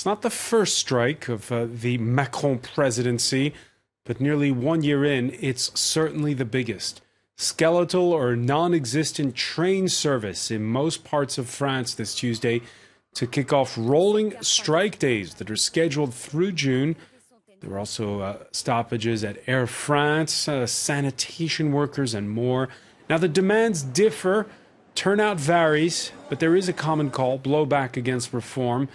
It's not the first strike of uh, the Macron presidency, but nearly one year in, it's certainly the biggest. Skeletal or non existent train service in most parts of France this Tuesday to kick off rolling strike days that are scheduled through June. There were also uh, stoppages at Air France, uh, sanitation workers, and more. Now, the demands differ, turnout varies, but there is a common call blowback against reform.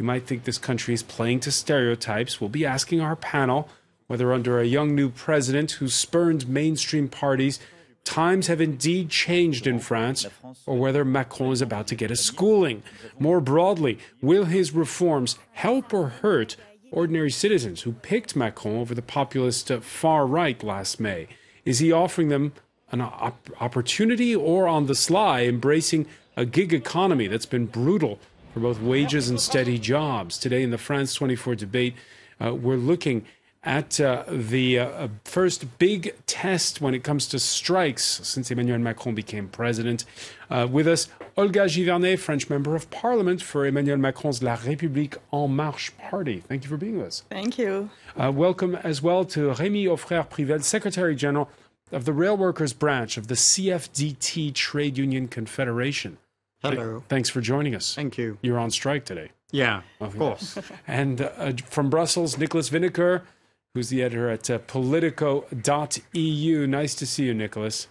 You might think this country is playing to stereotypes. We'll be asking our panel whether, under a young new president who spurned mainstream parties, times have indeed changed in France, or whether Macron is about to get a schooling. More broadly, will his reforms help or hurt ordinary citizens who picked Macron over the populist far right last May? Is he offering them an op- opportunity or on the sly embracing a gig economy that's been brutal for both wages and steady jobs? Today in the France 24 debate, uh, we're looking at uh, the uh, first big test when it comes to strikes since Emmanuel Macron became president. Uh, with us, Olga Givernet, French member of parliament for Emmanuel Macron's La République En Marche party. Thank you for being with us. Thank you. Uh, welcome as well to Rémi Aufrère-Privel, Secretary General of the Rail Workers Branch of the CFDT Trade Union Confederation. Hello. Thanks for joining us. Thank you. You're on strike today. Yeah, of course. and uh, from Brussels, Nicholas Vinocur, who's the editor at uh, politico.eu. Nice to see you, Nicholas.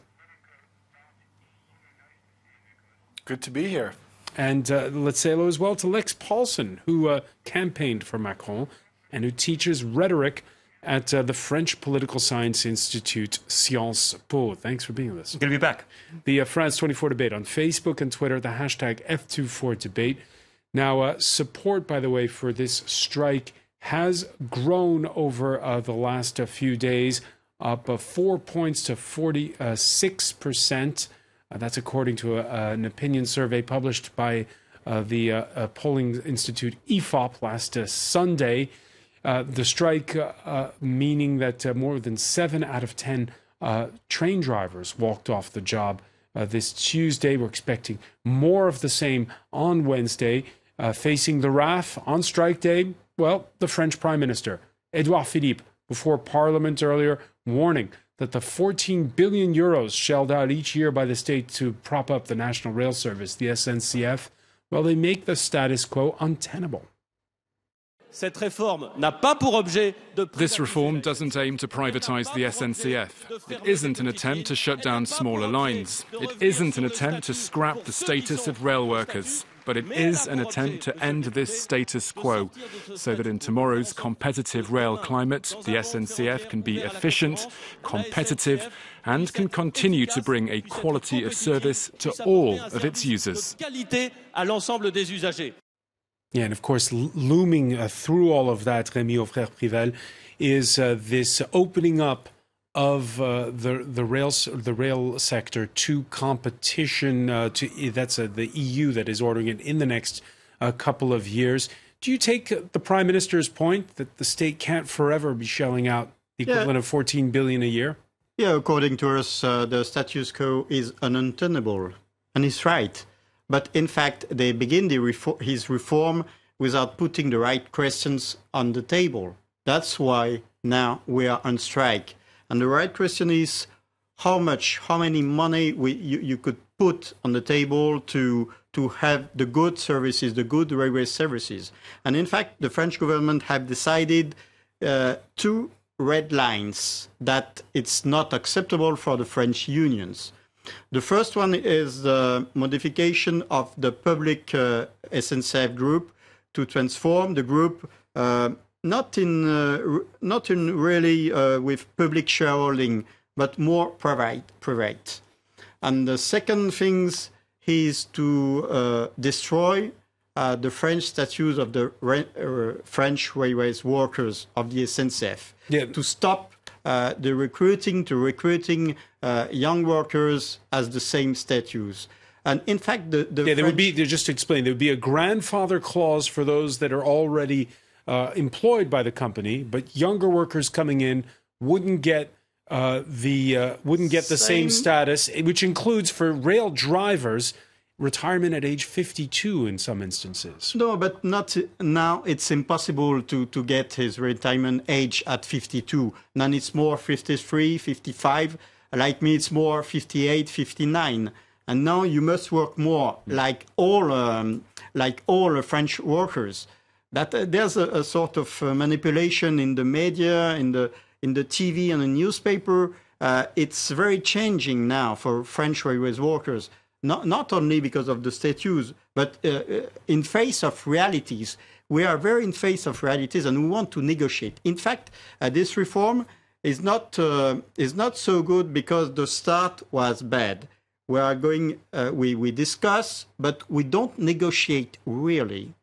Good to be here. And uh, let's say hello as well to Lex Paulson, who uh, campaigned for Macron and who teaches rhetoric at uh, the French Political Science Institute, Sciences Po. Thanks for being with us. Good to be back. The uh, France 24 debate on Facebook and Twitter, the hashtag F24debate. Now, uh, support, by the way, for this strike has grown over uh, the last uh, few days, up uh, four points to 46%. Uh, that's according to an opinion survey published by uh, the uh, polling institute IFOP last Sunday. Uh, the strike uh, uh, meaning that more than seven out of 10 train drivers walked off the job this Tuesday. We're expecting more of the same on Wednesday. facing the RAF on strike day, well, the French Prime Minister, Edouard Philippe, before Parliament earlier, warning that the 14 billion euros shelled out each year by the state to prop up the National Rail Service, the SNCF, well, they make the status quo untenable. This reform doesn't aim to privatise the SNCF. It isn't an attempt to shut down smaller lines. It isn't an attempt to scrap the status of rail workers but it is an attempt to end this status quo so that in tomorrow's competitive rail climate, the SNCF can be efficient, competitive, and can continue to bring a quality of service to all of its users. Yeah, and of course, looming uh, through all of that, Rémi Aufrère-Privel, is uh, this opening up of uh, the the rail the rail sector to competition. Uh, to that's uh, the EU that is ordering it in the next uh, couple of years. Do you take the prime minister's point that the state can't forever be shelling out the equivalent yeah. of 14 billion a year? Yeah, according to us, uh, the status quo is untenable, and he's right. But in fact, they begin the refor- his reform without putting the right questions on the table. That's why now we are on strike and the right question is how much, how many money we, you, you could put on the table to to have the good services, the good railway services. And in fact, the French government have decided uh, two red lines that it's not acceptable for the French unions. The first one is the modification of the public uh, SNCF group to transform the group uh, not in uh, not in really uh, with public shareholding, but more private. Private. And the second thing is to uh, destroy uh, the French statutes of the French railways workers of the SNCF. Yeah. To stop uh, the recruiting, to recruiting young workers as the same status. And in fact, the, the yeah, there would be just to explain there would be a grandfather clause for those that are already uh, employed by the company, but younger workers coming in wouldn't get uh, the uh, wouldn't get the same. same. status, which includes for rail drivers retirement at age 52 in some instances. No, but not now. It's impossible to, to get his retirement age at 52. Now it's more 53, 55. Like me, it's more 58, 59. And now you must work more, like all um, like all French workers. That uh, there's a, a, sort of uh, manipulation in the media, in the in the TV and the newspaper. Uh, it's very changing now for French railways workers not, not only because of the statutes, but uh, uh, in face of realities. We are very in face of realities and we want to negotiate. In fact, uh, this reform is not, uh, is not so good because the start was bad. We are going, uh, we, we discuss, but we don't negotiate really.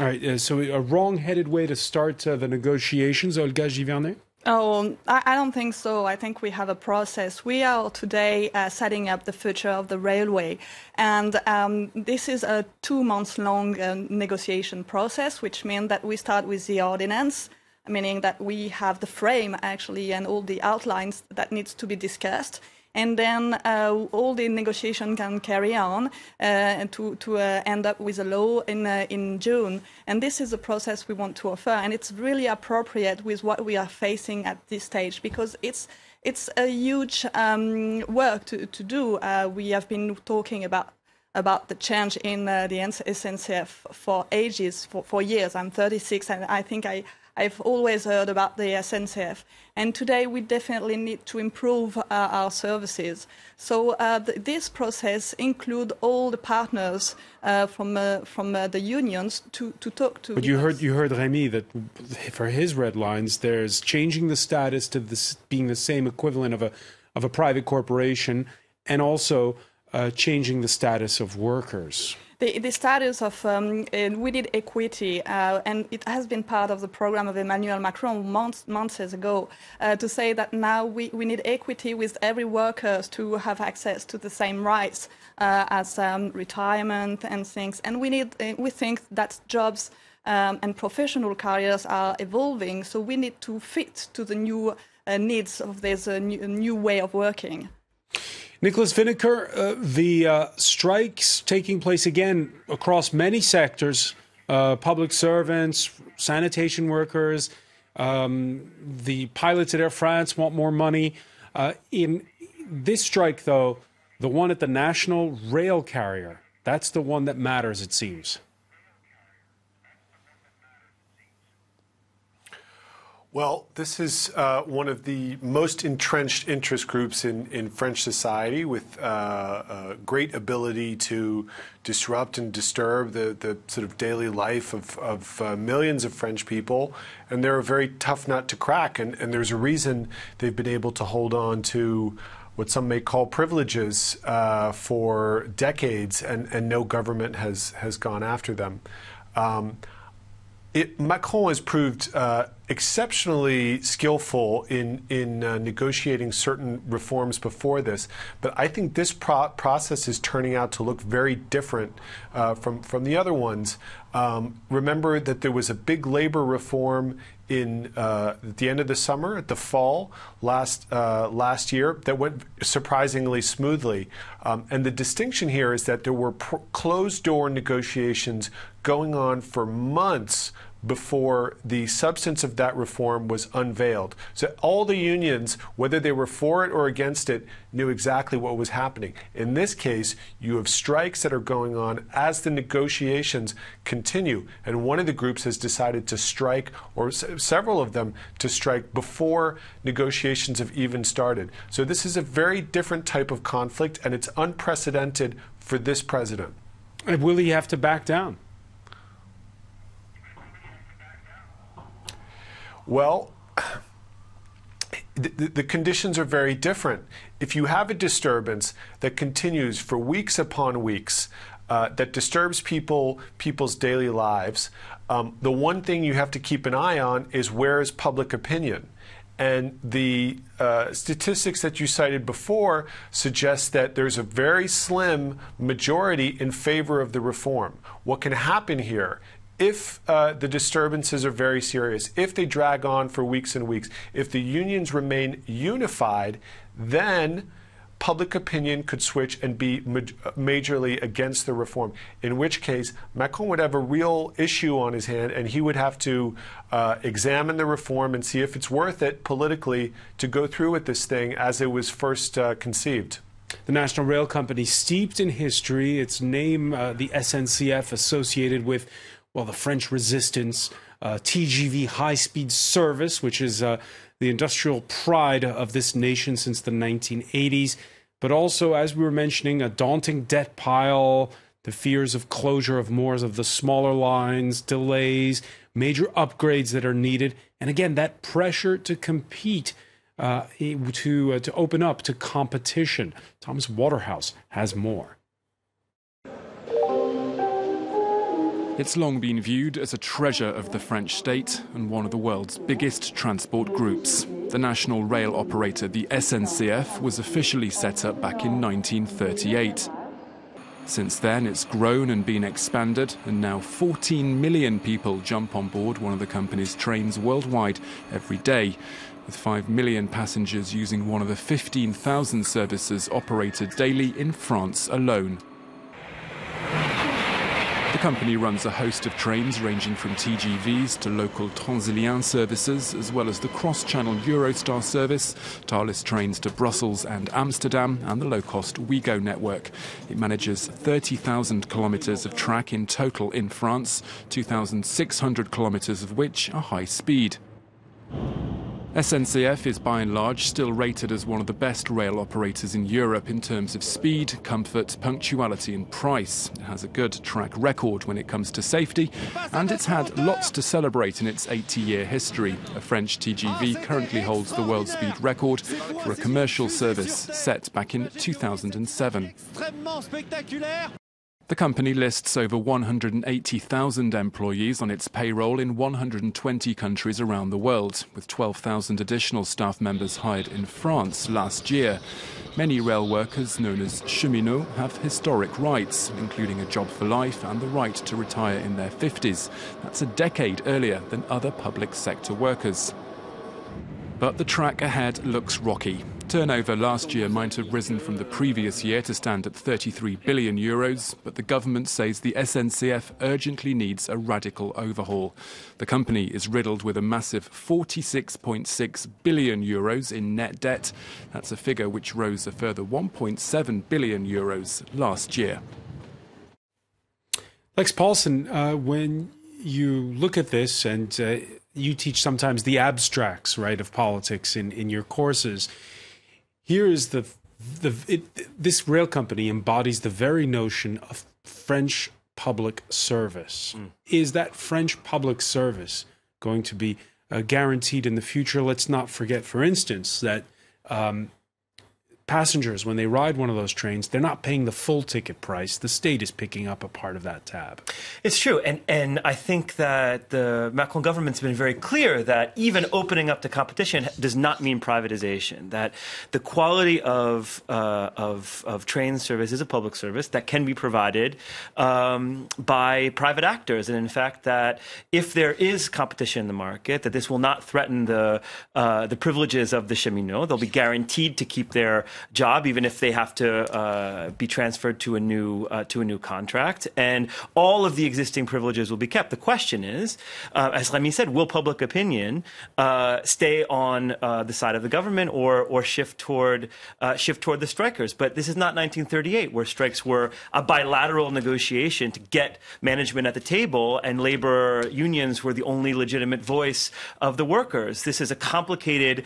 All right, uh, so a wrong headed way to start the negotiations, Olga Givernet? Oh, I, don't think so. I think we have a process. We are today uh, setting up the future of the railway, and um, this is a two months long uh, negotiation process, which means that we start with the ordinance, meaning that we have the frame actually and all the outlines that needs to be discussed and then uh, all the negotiation can carry on uh, to, to uh, end up with a law in, in June. And this is the process we want to offer, and it's really appropriate with what we are facing at this stage because it's it's a huge um, work to, to do. Uh, we have been talking about about the change in uh, the SNCF for ages, for, for years. I'm 36, and I think I, I've always heard about the SNCF. And today we definitely need to improve uh, our services. So uh, th this process includes all the partners uh, from uh, from uh, the unions to, to talk to. But you heard you heard Rémi that for his red lines, there's changing the status to this being the same equivalent of a of a private corporation, and also uh, changing the status of workers the, the status of um, we need equity, uh, and it has been part of the program of Emmanuel Macron months, months ago uh, to say that now we, we need equity with every worker to have access to the same rights uh, as um, retirement and things. And we need uh, we think that jobs um, and professional careers are evolving, so we need to fit to the new uh, needs of this uh, new, new way of working. Nicholas Vinocur, uh, the uh, strikes taking place again across many sectors uh, public servants, sanitation workers, um, the pilots at Air France want more money. Uh, in this strike, though, the one at the national rail carrier, that's the one that matters, it seems. Well, this is uh, one of the most entrenched interest groups in, in French society with uh, great ability to disrupt and disturb the, the sort of daily life of, of uh, millions of French people. And they're a very tough nut to crack. And, and there's a reason they've been able to hold on to what some may call privileges uh, for decades, and, and no government has, has gone after them. Um, it, Macron has proved uh, exceptionally skillful in in uh, negotiating certain reforms before this, but I think this pro- process is turning out to look very different uh, from from the other ones. Um, remember that there was a big labor reform in uh, at the end of the summer, at the fall last uh, last year, that went surprisingly smoothly. Um, and the distinction here is that there were pr- closed door negotiations going on for months before the substance of that reform was unveiled. So all the unions, whether they were for it or against it, knew exactly what was happening. In this case, you have strikes that are going on as the negotiations continue. And one of the groups has decided to strike, or several of them to strike before negotiations have even started. So this is a very different type of conflict, and it's unprecedented for this president. And will he have to back down? Well, the, the, conditions are very different. If you have a disturbance that continues for weeks upon weeks, uh, that disturbs people people's daily lives, um, the one thing you have to keep an eye on is where is public opinion. And the uh, statistics that you cited before suggest that there's a very slim majority in favor of the reform. What can happen here if uh, the disturbances are very serious, if they drag on for weeks and weeks, if the unions remain unified, then public opinion could switch and be majorly against the reform, in which case Macron would have a real issue on his hand and he would have to uh, examine the reform and see if it's worth it politically to go through with this thing as it was first uh, conceived. The National Rail Company, steeped in history, its name, uh, the SNCF, associated with, well, the French resistance, uh, TGV high speed service, which is uh, the industrial pride of this nation since the 1980s. But also, as we were mentioning, a daunting debt pile, the fears of closure of more of the smaller lines, delays, major upgrades that are needed, and again, that pressure to compete. Uh, to uh, to open up to competition. Thomas Waterhouse has more. It's long been viewed as a treasure of the French state and one of the world's biggest transport groups. The national rail operator, the SNCF, was officially set up back in 1938. Since then, it's grown and been expanded, and now 14 million people jump on board one of the company's trains worldwide every day, with 5 million passengers using one of the 15,000 services operated daily in France alone. The company runs a host of trains ranging from TGVs to local Transilien services, as well as the cross-channel Eurostar service, Thalys trains to Brussels and Amsterdam, and the low-cost Ouigo network. It manages 30,000 kilometres of track in total in France, 2,600 kilometres of which are high speed. SNCF is by and large still rated as one of the best rail operators in Europe in terms of speed, comfort, punctuality, and price. It has a good track record when it comes to safety, and it's had lots to celebrate in its 80 year history. A French TGV currently holds the world speed record for a commercial service set back in 2007. The company lists over 180,000 employees on its payroll in 120 countries around the world, with 12,000 additional staff members hired in France last year. Many rail workers, known as cheminots, have historic rights, including a job for life and the right to retire in their 50s. That's a decade earlier than other public sector workers. But the track ahead looks rocky. Turnover last year might have risen from the previous year to stand at 33 billion euros, but the government says the SNCF urgently needs a radical overhaul. The company is riddled with a massive 46.6 billion euros in net debt. That's a figure which rose a further 1.7 billion euros last year. Lex Paulson, uh, when you look at this and uh, you teach sometimes the abstracts, right, of politics in, in your courses here is the the it, this rail company embodies the very notion of French public service. Mm. Is that French public service going to be uh, guaranteed in the future? Let's not forget, for instance, that um, passengers, when they ride one of those trains, they're not paying the full ticket price. The state is picking up a part of that tab. It's true. And, and I think that the Macron government's been very clear that even opening up to competition does not mean privatization, that the quality of, uh, of, of train service is a public service that can be provided um, by private actors. And in fact, that if there is competition in the market, that this will not threaten the, uh, the privileges of the cheminot. They'll be guaranteed to keep their job, even if they have to uh, be transferred to a new uh, to a new contract. And all of the existing privileges will be kept. The question is, uh, as Rémi said, will public opinion uh, stay on uh, the side of the government or or shift toward shift toward the strikers? But this is not 1938, where strikes were a bilateral negotiation to get management at the table, and labor unions were the only legitimate voice of the workers. This is a complicated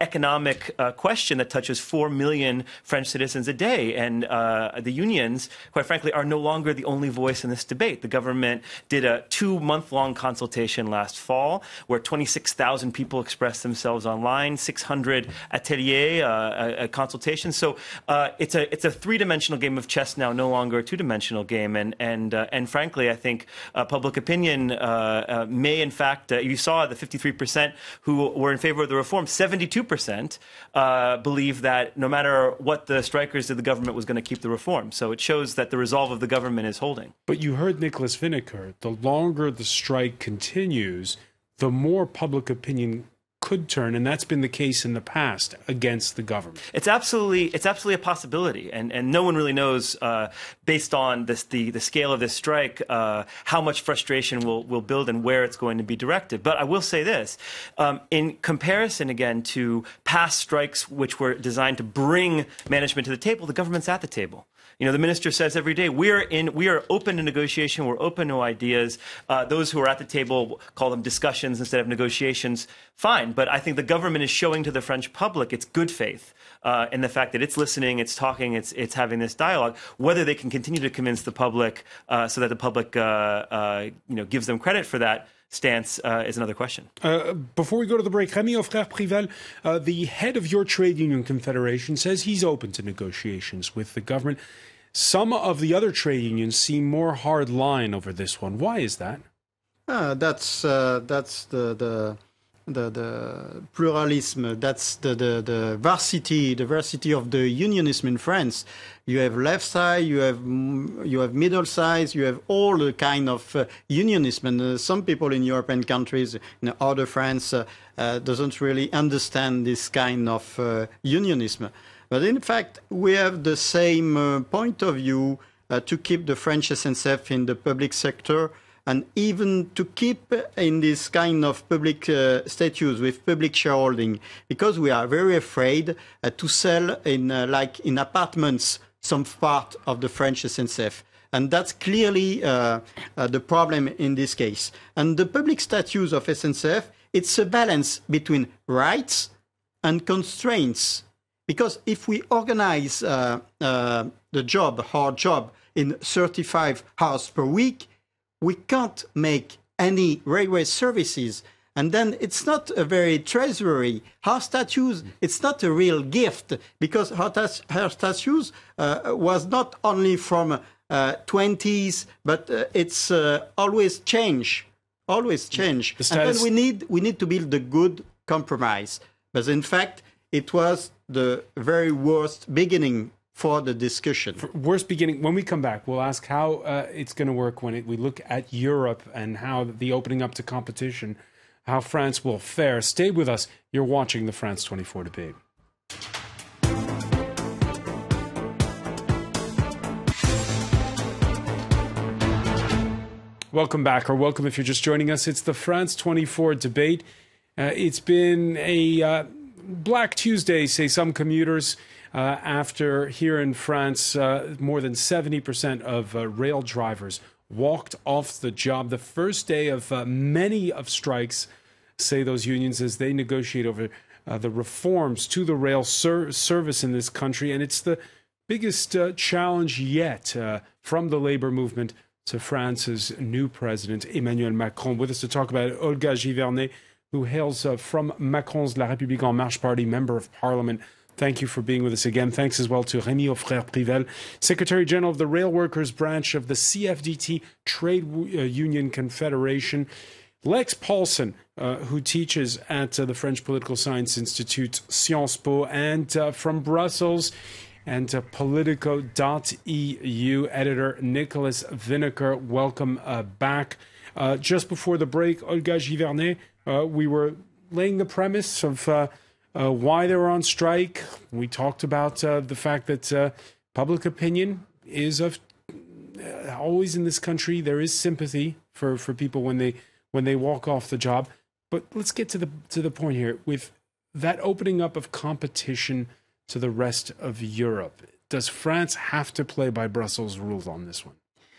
economic question that touches four million million French citizens a day. And uh, the unions, quite frankly, are no longer the only voice in this debate. The government did a two month long consultation last fall where 26,000 people expressed themselves online, 600 atelier uh, consultations. So uh, it's a it's a three dimensional game of chess now, no longer a two dimensional game. And and uh, and frankly, I think uh, public opinion uh, may, in fact, you saw the 53 percent who were in favor of the reform, 72 percent believe that no matter what the strikers did, the government was going to keep the reform. So it shows that the resolve of the government is holding. But you heard Nicholas Vinocur. The longer the strike continues, the more public opinion could turn, and that's been the case in the past against the government. It's absolutely it's absolutely a possibility, and, and no one really knows, uh, based on this, the the scale of this strike, uh, how much frustration will will build and where it's going to be directed. But I will say this, um, in comparison again to past strikes, which were designed to bring management to the table, the government's at the table. You know, the minister says every day we are in, we are open to negotiation. We're open to ideas. Uh, those who are at the table call them discussions instead of negotiations. Fine, but I think the government is showing to the French public its good faith uh, in the fact that it's listening, it's talking, it's it's having this dialogue. Whether they can continue to convince the public uh, so that the public, uh, uh, you know, gives them credit for that stance uh, is another question. Uh, before we go to the break, Rémi Aufrère-Privel, uh, the head of your trade union confederation, says he's open to negotiations with the government. Some of the other trade unions seem more hard line over this one. Why is that? Uh, that's uh, that's the, the the the pluralism. That's the, the the varsity, the varsity of the unionism in France. You have left side, you have you have middle side, you have all the kind of uh, unionism. And uh, some people in European countries, in other France, uh, uh, doesn't really understand this kind of uh, unionism. But in fact, we have the same uh, point of view to keep the French SNCF in the public sector and even to keep in this kind of public uh, status with public shareholding, because we are very afraid uh, to sell in uh, like in apartments some part of the French SNCF. And that's clearly uh, uh, the problem in this case. And the public status of SNCF, it's a balance between rights and constraints. Because if we organize uh, the job, hard job, in 35 hours per week, we can't make any railway services. And then it's not a very treasury. Her statues, it's not a real gift because her, her statues uh, was not only from uh, 20s, but uh, it's uh, always change, always change. The and then we need, we need to build a good compromise. But in fact, it was the very worst beginning for the discussion. For worst beginning. When we come back, we'll ask how uh, it's going to work when it, we look at Europe and how the opening up to competition, how France will fare. Stay with us. You're watching the France 24 debate. Welcome back, or welcome if you're just joining us. It's the France 24 debate. Uh, it's been a uh, Black Tuesday, say some commuters uh, after here in France, uh, more than 70% of uh, rail drivers walked off the job the first day of uh, many of strikes, say those unions, as they negotiate over uh, the reforms to the rail ser- service in this country. And it's the biggest uh, challenge yet from the labor movement to France's new president, Emmanuel Macron. With us to talk about it, Olga Givernet, who hails from Macron's La République En Marche party, member of parliament. Thank you for being with us again. Thanks as well to Rémi Aufrère-Privel, Secretary General of the Rail Workers Branch of the CFDT Trade uh, Union Confederation. Lex Paulson, uh, who teaches at uh, the French Political Science Institute, Sciences Po, and uh, from Brussels, and uh, Politico.eu editor Nicholas Vinocur. Welcome uh, back. Uh, just before the break, Olga Givernet, we were laying the premise of uh, why they were on strike. We talked about uh, the fact that uh, public opinion is of uh, always in this country there is sympathy for, for people when they when they walk off the job. But let's get to the to the point here with that opening up of competition to the rest of Europe. Does France have to play by Brussels rules on this one?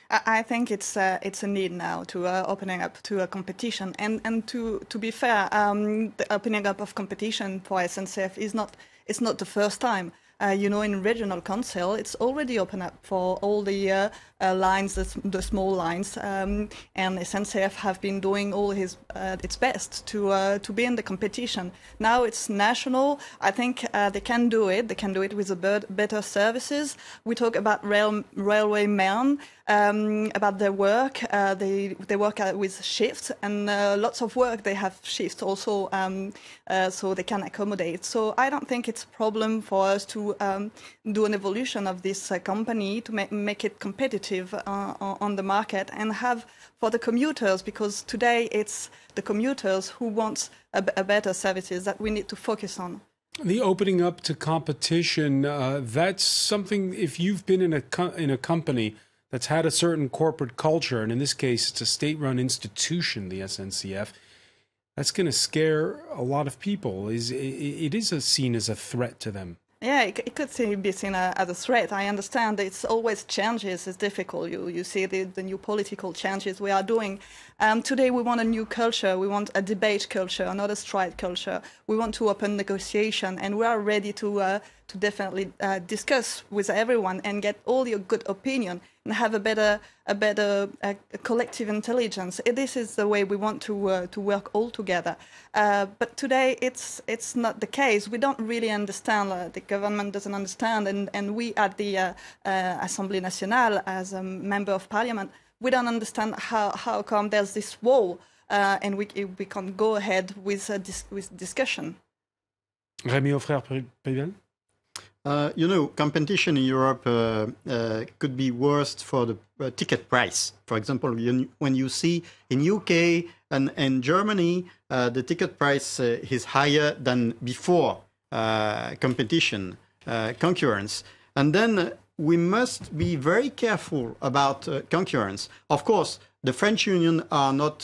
I think it's uh, it's a need now to uh, opening up to a competition, and and to to be fair, um, the opening up of competition for SNCF is not it's not the first time. Uh, you know, in regional council, it's already open up for all the uh, uh, lines, the, the, small lines, um, and SNCF have been doing all his uh, its best to uh, to be in the competition. Now it's national. I think uh, they can do it. They can do it with a better services. We talk about rail railway men. Um, about their work, they they work with shifts and lots of work. They have shifts also, um, so they can accommodate. So I don't think it's a problem for us to um, do an evolution of this uh, company to ma- make it competitive uh, on the market and have for the commuters because today it's the commuters who want a, better services that we need to focus on. The opening up to competition, uh, that's something, if you've been in a, in a company that's had a certain corporate culture, and in this case, it's a state run institution, the SNCF, that's going to scare a lot of people. Is It is a, seen as a threat to them. Yeah, it, it could be seen as a threat. I understand it's always changes. It's difficult. You you see the, the new political changes we are doing. Um, today we want a new culture. We want a debate culture, not a strike culture. We want to open negotiation, and we are ready to uh, to definitely uh, discuss with everyone and get all your good opinion and have a better a better uh, collective intelligence. This is the way we want to uh, to work all together. Uh, but today it's it's not the case. We don't really understand. Uh, the government doesn't understand, and and we at the uh, uh, Assemblée nationale as a member of parliament, we don't understand how how come there's this wall. and we we can go ahead with dis- with discussion. Rémi Aufrère, uh, you know, competition in Europe uh, uh, could be worse for the uh, ticket price. For example, you, when you see in UK and, and Germany, uh, the ticket price uh, is higher than before competition, concurrence. And then we must be very careful about concurrence. Of course, the French Union are not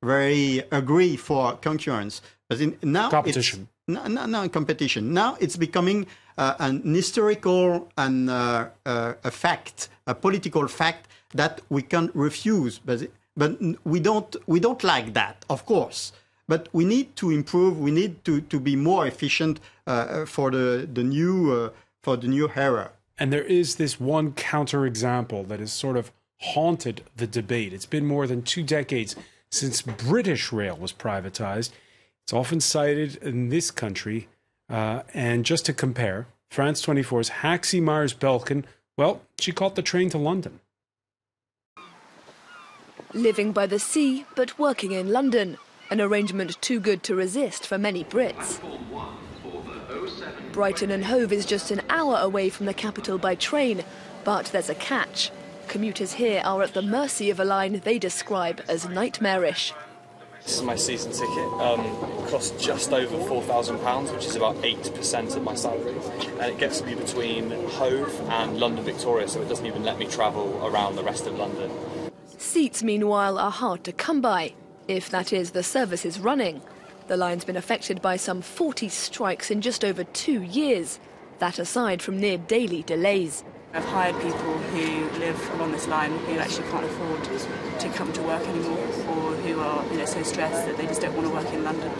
very agree for concurrence. But in, now competition. No, no, no, competition. Now it's becoming an historical and uh, uh, a fact, a political fact that we can refuse. But, but we don't we don't like that, of course. But we need to improve. We need to, to be more efficient uh, for the the new uh, for the new era. And there is this one counterexample that has sort of haunted the debate. It's been more than two decades since British Rail was privatized. It's often cited in this country uh, and just to compare, France 24's Haxie Meyers-Belkin, well, she caught the train to London. Living by the sea, but working in London, an arrangement too good to resist for many Brits. Brighton and Hove is just an hour away from the capital by train, but there's a catch. Commuters here are at the mercy of a line they describe as nightmarish. This is my season ticket. Um, it costs just over £4,000, which is about 8% of my salary. And it gets me between Hove and London Victoria, so it doesn't even let me travel around the rest of London. Seats, meanwhile, are hard to come by, if that is, the service is running. The line's been affected by some 40 strikes in just over two years, that aside from near daily delays. I've hired people who live along this line who actually can't afford to come to work anymore or who are you know, so stressed that they just don't want to work in London.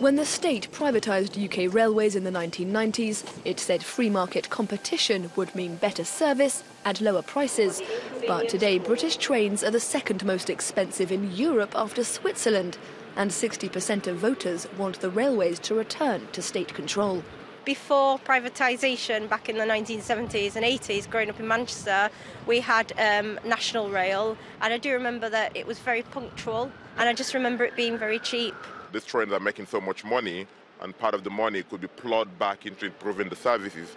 When the state privatised UK railways in the 1990s, it said free market competition would mean better service at lower prices. But today, British trains are the second most expensive in Europe after Switzerland, and 60% of voters want the railways to return to state control before privatisation back in the 1970s and 80s, growing up in Manchester, we had um, National Rail, and I do remember that it was very punctual, and I just remember it being very cheap. These trains are making so much money, and part of the money could be plowed back into improving the services.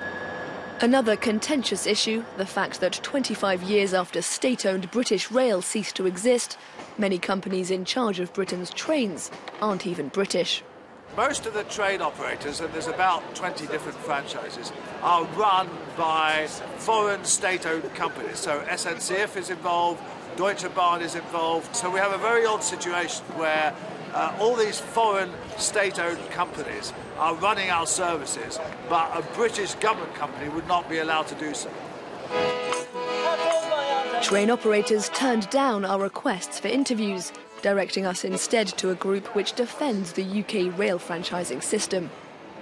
Another contentious issue the fact that 25 years after state owned British Rail ceased to exist, many companies in charge of Britain's trains aren't even British. Most of the train operators, and there's about 20 different franchises, are run by foreign state-owned companies. So SNCF is involved, Deutsche Bahn is involved. So we have a very odd situation where uh, all these foreign state-owned companies are running our services, but a British government company would not be allowed to do so. Train operators turned down our requests for interviews directing us instead to a group which defends the UK rail franchising system.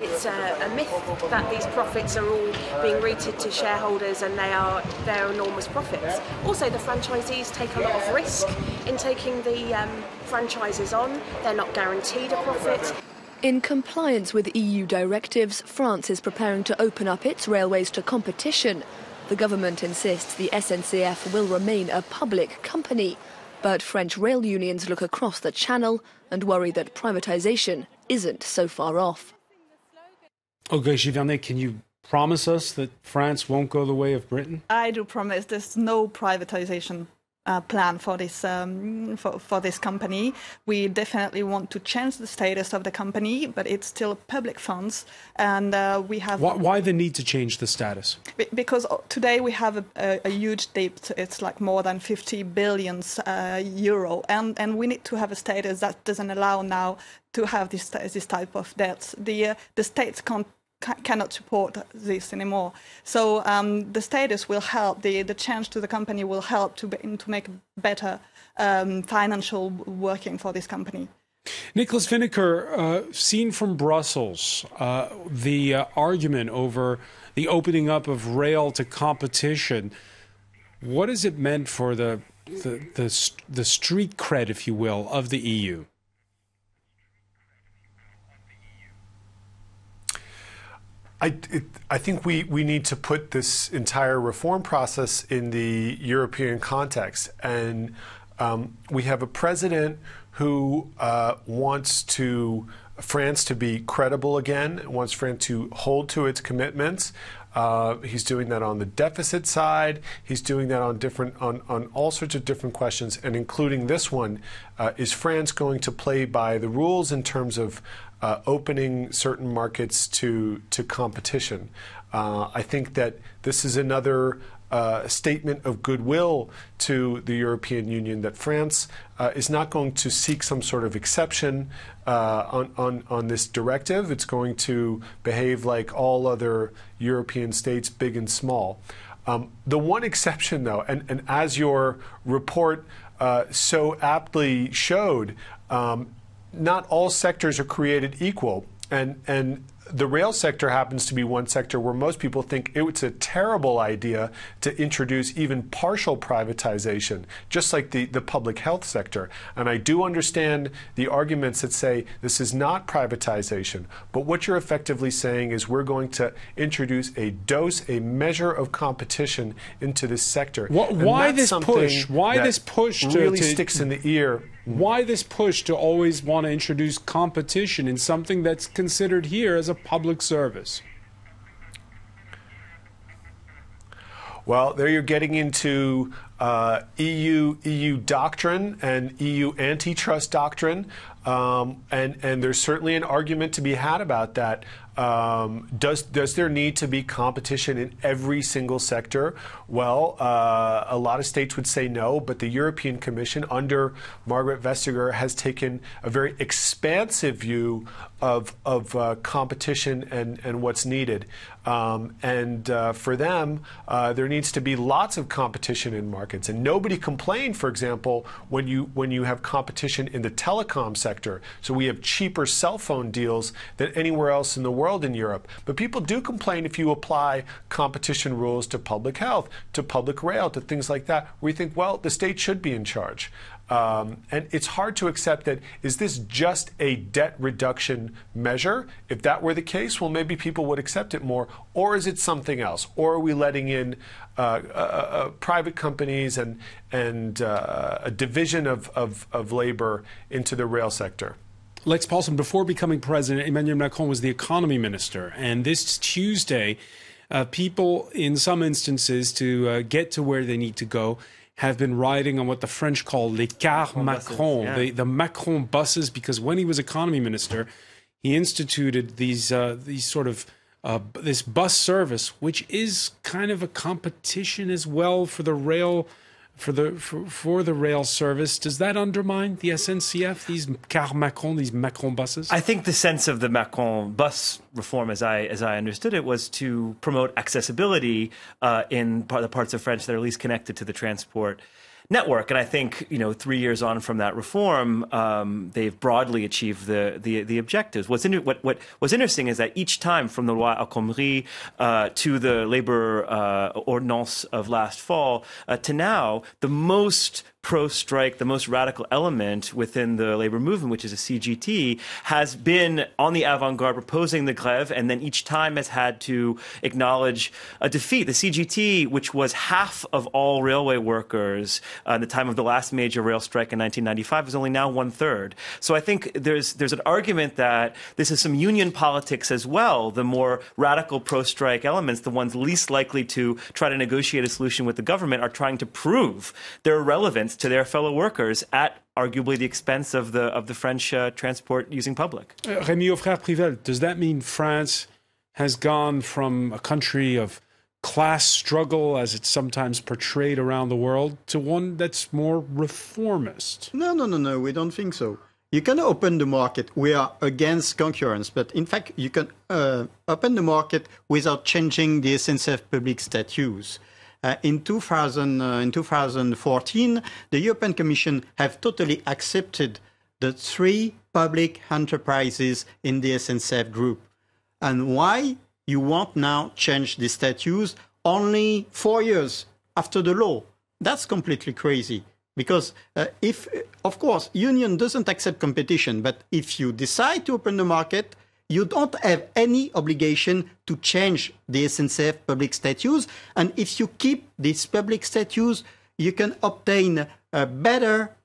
It's a, a, myth that these profits are all being routed to shareholders and they are they're enormous profits. Also, the franchisees take a lot of risk in taking the um, franchises on. They're not guaranteed a profit. In compliance with EU directives, France is preparing to open up its railways to competition. The government insists the SNCF will remain a public company. But French rail unions look across the channel and worry that privatisation isn't so far off. Olga, Givernet, can you promise us that France won't go the way of Britain? I do promise there's no privatization uh, plan for this um, for, for this company. We definitely want to change the status of the company, but it's still public funds, and uh, we have. Why, why, the need to change the status? Because today we have a, a, a huge debt. It's like more than 50 billions uh, euro, and and we need to have a status that doesn't allow now to have this this type of debts. The uh, the states can't cannot support this anymore. So um, the status will help, the, the change to the company will help to, to make better um, financial working for this company. Nicholas Vinocur, uh, seen from Brussels, uh, the uh, argument over the opening up of rail to competition, what has it meant for the, the, the, the street cred, if you will, of the EU? I, it, I think we, we need to put this entire reform process in the European context. And um, we have a president who uh, wants to France to be credible again, wants France to hold to its commitments. Uh, he's doing that on the deficit side. He's doing that on different on, on all sorts of different questions, and including this one: uh, Is France going to play by the rules in terms of uh, opening certain markets to to competition. Uh, I think that this is another uh, statement of goodwill to the European Union that France uh, is not going to seek some sort of exception uh, on, on, on this directive. It's going to behave like all other European states, big and small. Um, the one exception, though, and, and as your report uh, so aptly showed, um, not all sectors are created equal. And, and the rail sector happens to be one sector where most people think it's a terrible idea to introduce even partial privatization, just like the, the public health sector. And I do understand the arguments that say this is not privatization, but what you're effectively saying is we're going to introduce a dose, a measure of competition into this sector. What, why this push? Why this push to, really to, sticks in the ear why this push to always want to introduce competition in something that's considered here as a public service? Well, there you're getting into uh, EU EU doctrine and EU antitrust doctrine, um, and and there's certainly an argument to be had about that. Um, does does there need to be competition in every single sector? Well, uh, a lot of states would say no, but the European Commission under Margrethe Vestager has taken a very expansive view of of uh, competition and and what's needed. Um, and uh, for them, uh, there needs to be lots of competition in markets. And nobody complained, for example, when you when you have competition in the telecom sector. So we have cheaper cell phone deals than anywhere else in the world in Europe. But people do complain if you apply competition rules to public health, to public rail, to things like that, We think, well, the state should be in charge. Um, and it's hard to accept that is this just a debt reduction measure? If that were the case, well, maybe people would accept it more. Or is it something else? Or are we letting in uh, uh, uh, private companies and, and uh, a division of, of, of labor into the rail sector? Lex Paulson, before becoming president, Emmanuel Macron was the economy minister. And this Tuesday, uh, people, in some instances, to uh, get to where they need to go, have been riding on what the French call les cars Macron, Macron yeah. the, the, Macron buses, because when he was economy minister, he instituted these uh, these sort of uh, this bus service, which is kind of a competition as well for the rail for the for, for, the rail service. Does that undermine the SNCF? These car Macron, these Macron buses. I think the sense of the Macron bus reform, as I as I understood it, was to promote accessibility uh, in part, the parts of France that are least connected to the transport network. And I think you know, three years on from that reform, um, they've broadly achieved the the, the objectives. What's in, what what what's interesting is that each time, from the loi El Khomri uh, to the labor uh, ordinance of last fall uh, to now, the most pro-strike, the most radical element within the labor movement, which is a CGT, has been on the avant-garde proposing the grève, and then each time has had to acknowledge a defeat. The CGT, which was half of all railway workers uh, at the time of the last major rail strike in 1995, is only now one third. So I think there's there's an argument that this is some union politics as well. The more radical pro-strike elements, the ones least likely to try to negotiate a solution with the government, are trying to prove their relevance to their fellow workers at arguably the expense of the of the French uh, transport using public. Uh, Rémi Aufrère-Privel, does that mean France has gone from a country of class struggle, as it's sometimes portrayed around the world, to one that's more reformist? No, no, no, no. We don't think so. You can open the market. We are against concurrence, but in fact, you can uh, open the market without changing the SNCF public statutes. Uh, in, 2000, uh, in 2014, the European Commission have totally accepted the three public enterprises in the SNCF group. And why you want now change the statutes only four years after the law? That's completely crazy. Because uh, if, of course, union doesn't accept competition, but if you decide to open the market, you don't have any obligation to change the SNCF public statutes. And if you keep these public statutes, you can obtain a better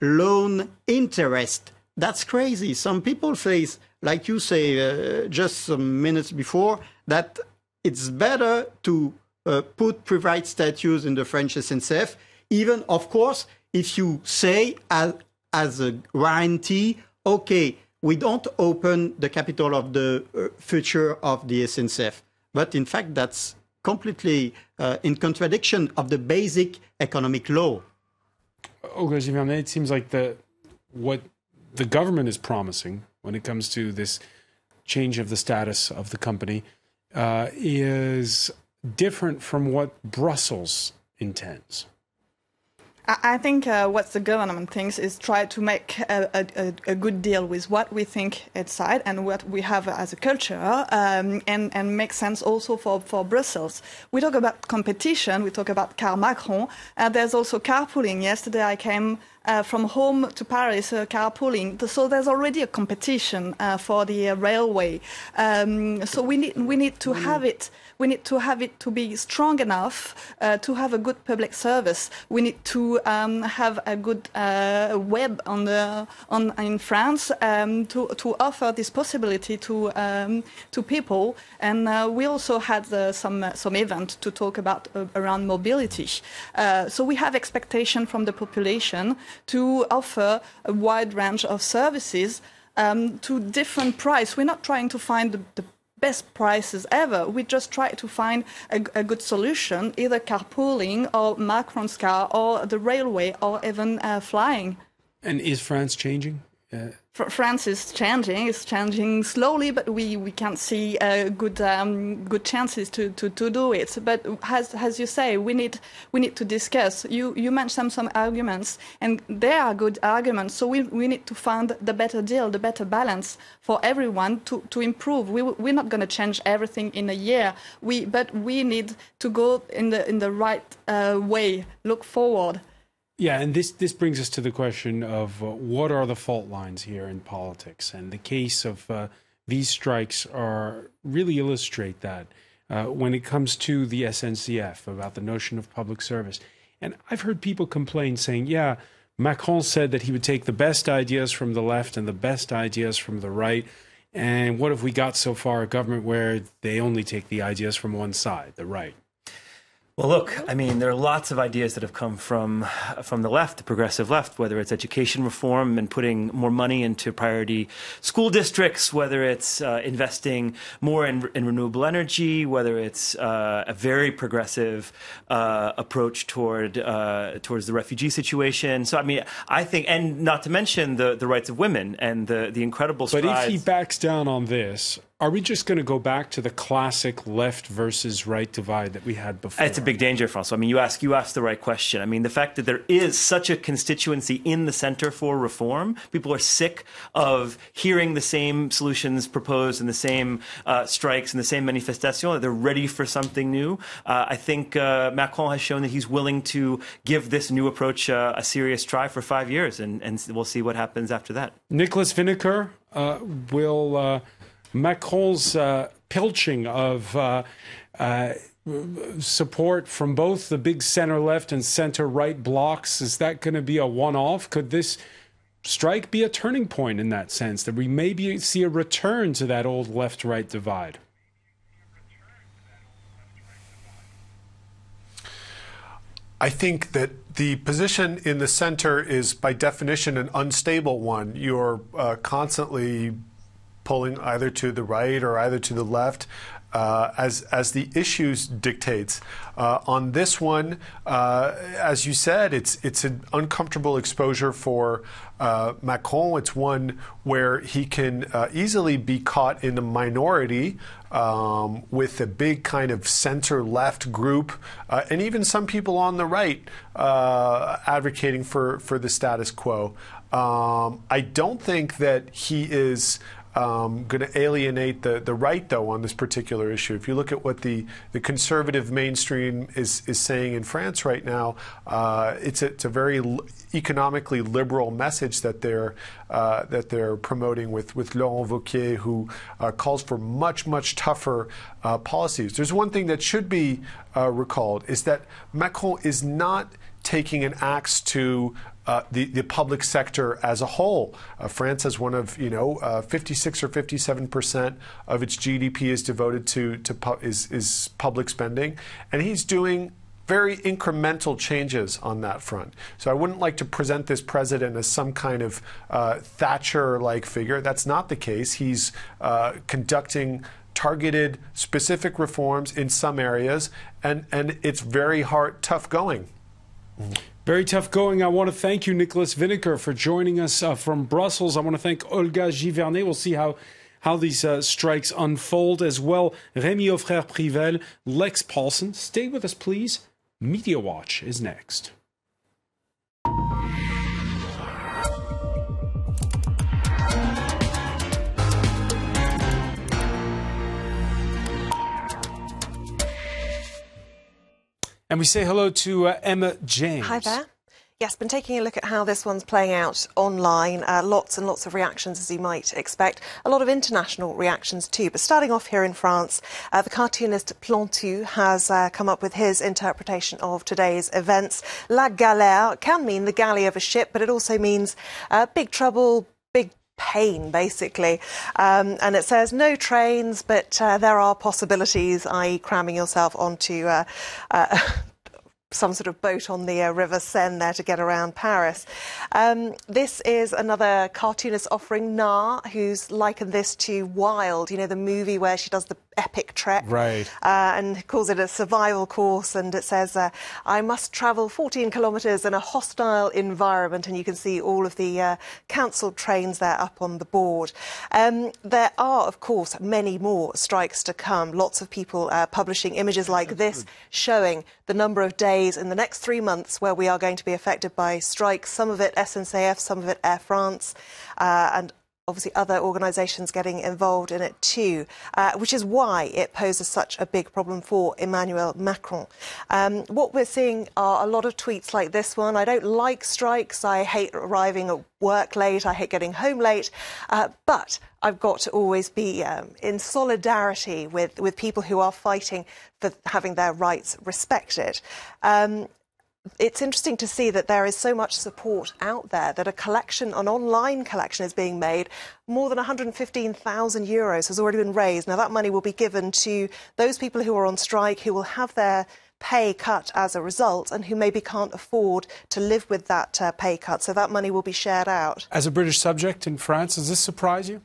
loan interest. That's crazy. Some people face, like you say uh, just some minutes before, that it's better to uh, put private statutes in the French SNCF, even, of course, if you say as, as a guarantee, okay, we don't open the capital of the uh, future of the SNCF. But in fact, that's completely uh, in contradiction of the basic economic law. Olga Givernet, it seems like the what the government is promising when it comes to this change of the status of the company uh, is different from what Brussels intends. I think uh, what the government thinks is try to make a, a, a, good deal with what we think inside and what we have as a culture, um, and, and make sense also for, for Brussels. We talk about competition, we talk about car Macron, uh, there's also carpooling. Yesterday I came uh, from home to Paris, uh, carpooling. So there's already a competition uh, for the uh, railway. Um, so we need we need to have it. We need to have it to be strong enough uh, to have a good public service. We need to um, have a good uh, web on the on in France um, to to offer this possibility to um, to people. And we also had some some event to talk about around mobility. so we have expectation from the population to offer a wide range of services um, to different price. We're not trying to find the, the best prices ever. We just try to find a, a, good solution, either carpooling or Macron's car or the railway or even uh, flying. And is France changing? Uh, France is changing. It's changing slowly, but we, we can see uh, good um, good chances to, to, to do it. But as as you say, we need we need to discuss. You you mentioned some arguments, and they are good arguments. So we we need to find the better deal, the better balance for everyone to, to improve. We we're not going to change everything in a year. We but we need to go in the in the right uh, way. Look forward. Yeah, and this this brings us to the question of uh, what are the fault lines here in politics, and the case of uh, these strikes are really illustrate that uh, when it comes to the SNCF about the notion of public service. And I've heard people complain saying, "Yeah, Macron said that he would take the best ideas from the left and the best ideas from the right." And what have we got so far? A government where they only take the ideas from one side, the right. Well, look, I mean, there are lots of ideas that have come from from the left, the progressive left, whether it's education reform and putting more money into priority school districts, whether it's uh, investing more in, in, renewable energy, whether it's uh, a very progressive uh, approach toward uh, towards the refugee situation. So, I mean, I think, and not to mention the, the rights of women and the the incredible. Strides. But if he backs down on this, are we just going to go back to the classic left versus right divide that we had before? It's a big danger, Francois. I mean, you ask you asked the right question. I mean, the fact that there is such a constituency in the center for reform, people are sick of hearing the same solutions proposed and the same uh, strikes and the same manifestation. That they're ready for something new. Uh, I think uh, Macron has shown that he's willing to give this new approach uh, a serious try for five years, and, and we'll see what happens after that. Nicholas Vinocur uh, will uh, Macron's uh, pilching of uh, uh, support from both the big center left and center right blocks is that going to be a one off? Could this strike be a turning point in that sense that we maybe see a return to that old left right divide? I think that the position in the center is, by definition, an unstable one. You're uh, constantly pulling either to the right or either to the left. Uh, as as the issues dictates. Uh, on this one, uh, as you said, it's it's an uncomfortable exposure for uh, Macron. It's one where he can uh, easily be caught in a minority um, with a big kind of center left group, uh, and even some people on the right advocating for for the status quo. Um, I don't think that he is um, going to alienate the, the right, though, on this particular issue. If you look at what the, the conservative mainstream is, is saying in France right now, uh, it's, a, it's a very l- economically liberal message that they're, uh, that they're promoting with, with Laurent Wauquiez, who uh, calls for much, much tougher uh, policies. There's one thing that should be uh, recalled is that Macron is not taking an axe to uh, the, the public sector as a whole. Uh, France has one of, you know, uh, 56 or 57 percent of its GDP is devoted to, to pu- is, is public spending. And he's doing very incremental changes on that front. So I wouldn't like to present this president as some kind of uh, Thatcher like figure. That's not the case. He's uh, conducting targeted, specific reforms in some areas, and, and it's very hard, tough going. Very tough going. I want to thank you, Nicholas Vinocur, for joining us uh, from Brussels. I want to thank Olga Givernet. We'll see how how these uh, strikes unfold as well. Rémi Aufrère Privel, Lex Paulson. Stay with us, please. Media Watch is next. And we say hello to uh, Emma James. Hi there. Yes, been taking a look at how this one's playing out online. Uh, lots and lots of reactions, as you might expect. A lot of international reactions too. But starting off here in France, uh, the cartoonist Plantu has uh, come up with his interpretation of today's events. La galère can mean the galley of a ship, but it also means uh, big trouble, big pain, basically. Um, and it says no trains, but uh, there are possibilities, i.e., cramming yourself onto uh, uh, some sort of boat on the uh, River Seine there to get around Paris. Um, this is another cartoonist offering, Na, who's likened this to Wild, you know, the movie where she does the epic trek. Right. Uh, and calls it a survival course. And it says, uh, I must travel 14 kilometres in a hostile environment. And you can see all of the uh, cancelled trains there up on the board. Um, there are, of course, many more strikes to come. Lots of people uh, publishing images like this showing the number of days in the next three months where we are going to be affected by strikes. Some of it SNCF, some of it Air France, uh, and obviously other organisations getting involved in it too, uh, which is why it poses such a big problem for Emmanuel Macron. Um, what we're seeing are a lot of tweets like this one. I don't like strikes. I hate arriving at work late. I hate getting home late. Uh, but I've got to always be um, in solidarity with, with people who are fighting for having their rights respected. Um, it's interesting to see that there is so much support out there that a collection, an online collection, is being made. More than 115,000 euros has already been raised. Now, that money will be given to those people who are on strike, who will have their pay cut as a result, and who maybe can't afford to live with that uh, pay cut. So that money will be shared out. As a British subject in France, does this surprise you?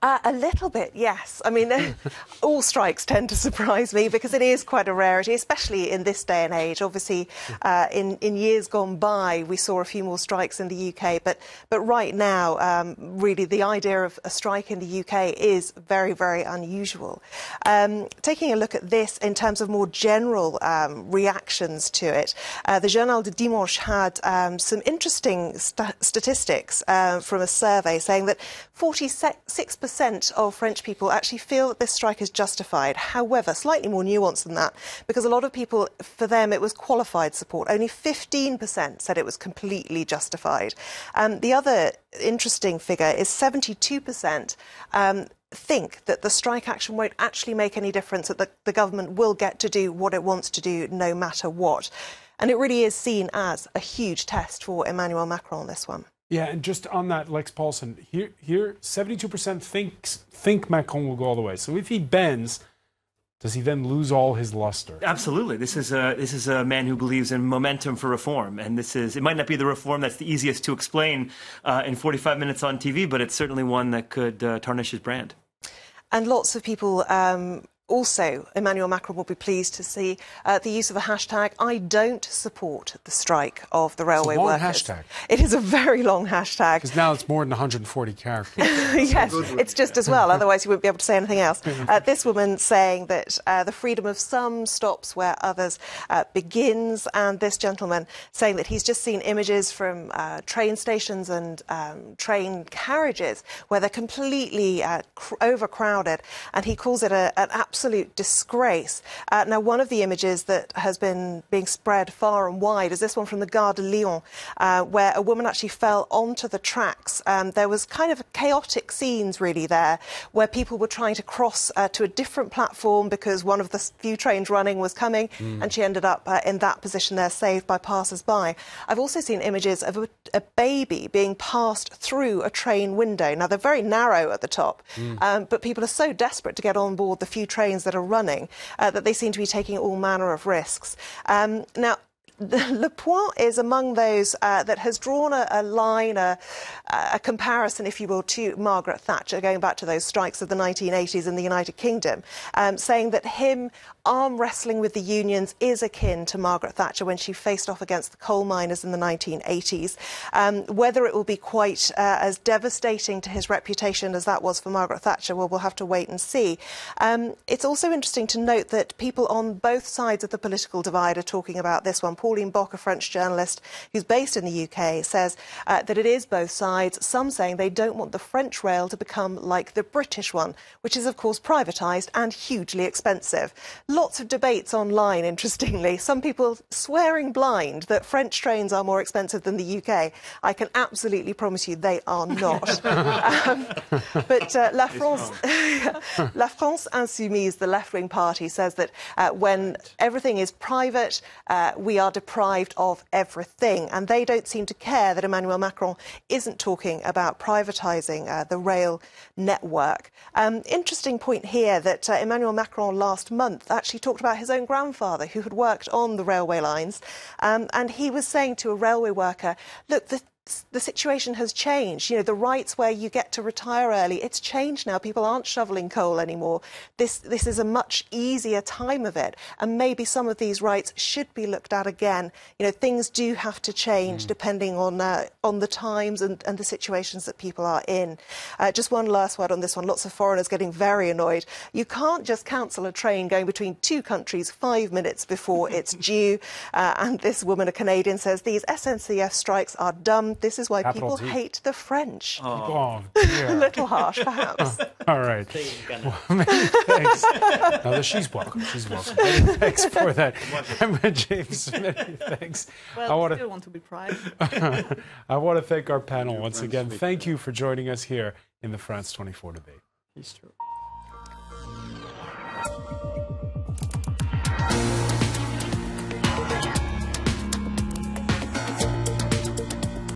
Uh, a little bit, yes. I mean, all strikes tend to surprise me because it is quite a rarity, especially in this day and age. Obviously, uh, in, in years gone by, we saw a few more strikes in the UK, but, but right now, um, really, the idea of a strike in the UK is very, very unusual. Um, taking a look at this in terms of more general um, reactions to it, uh, the Journal de Dimanche had um, some interesting st- statistics uh, from a survey saying that 46% of French people actually feel that this strike is justified. However, slightly more nuanced than that, because a lot of people, for them, it was qualified support. Only 15% said it was completely justified. Um, the other interesting figure is 72% um, think that the strike action won't actually make any difference, that the, the government will get to do what it wants to do no matter what. And it really is seen as a huge test for Emmanuel Macron this one. Yeah, and just on that, Lex Paulson here, here, seventy-two percent thinks think Macron will go all the way. So if he bends, does he then lose all his luster? Absolutely. This is a this is a man who believes in momentum for reform, and this is it might not be the reform that's the easiest to explain uh, in 45 minutes on TV, but it's certainly one that could uh, tarnish his brand. And lots of people um, also, Emmanuel Macron will be pleased to see uh, the use of a hashtag. I don't support the strike of the railway it's a long workers. Hashtag. It is a very long hashtag. Because now it's more than 140 characters. yes, it's just as well. Otherwise, you wouldn't be able to say anything else. Uh, this woman saying that uh, the freedom of some stops where others uh, begins, and this gentleman saying that he's just seen images from uh, train stations and um, train carriages where they're completely uh, cr- overcrowded, and he calls it a, an absolute disgrace. Uh, now, one of the images that has been being spread far and wide is this one from the Gare de Lyon, uh, where a woman actually fell onto the tracks. Um, there was kind of chaotic scenes really there, where people were trying to cross uh, to a different platform because one of the few trains running was coming, Mm. and she ended up uh, in that position there, saved by passers-by. I've also seen images of a, a baby being passed through a train window. Now they're very narrow at the top, Mm. um, but people are so desperate to get on board the few trains that are running uh, that they seem to be taking all manner of risks. Um, now. Le Point is among those uh, that has drawn a, a line, a, a comparison, if you will, to Margaret Thatcher, going back to those strikes of the 1980s in the United Kingdom, um, saying that him arm wrestling with the unions is akin to Margaret Thatcher when she faced off against the coal miners in the 1980s. Um, whether it will be quite uh, as devastating to his reputation as that was for Margaret Thatcher, well, we'll have to wait and see. Um, it's also interesting to note that people on both sides of the political divide are talking about this one. Pauline Bock, a French journalist who's based in the UK, says uh, that it is both sides. Some saying they don't want the French rail to become like the British one, which is, of course, privatised and hugely expensive. Lots of debates online, interestingly. Some people swearing blind that French trains are more expensive than the UK. I can absolutely promise you they are not. um, but uh, La France, La France Insoumise, the left-wing party, says that uh, when everything is private, uh, we are deprived of everything, and they don't seem to care that Emmanuel Macron isn't talking about privatising uh, the rail network. Um, interesting point here that uh, Emmanuel Macron last month actually talked about his own grandfather who had worked on the railway lines, um, and he was saying to a railway worker, "Look, the the situation has changed. You know, the rights where you get to retire early, it's changed now. People aren't shoveling coal anymore. This, this is a much easier time of it. And maybe some of these rights should be looked at again. You know, things do have to change depending on, uh, on the times and, and the situations that people are in. Uh, just one last word on this one. Lots of foreigners getting very annoyed. You can't just cancel a train going between two countries five minutes before it's due. Uh, and this woman, a Canadian, says these SNCF strikes are dumb. This is why Capital people T. hate the French. Oh, oh a little harsh, perhaps. All right. Well, many thanks. No, she's welcome. She's welcome. Many thanks for that. Emma James, many thanks. Well, I I want still to. want to be private. I want to thank our panel once again. Thank you for joining us here in the France 24 debate. It's true.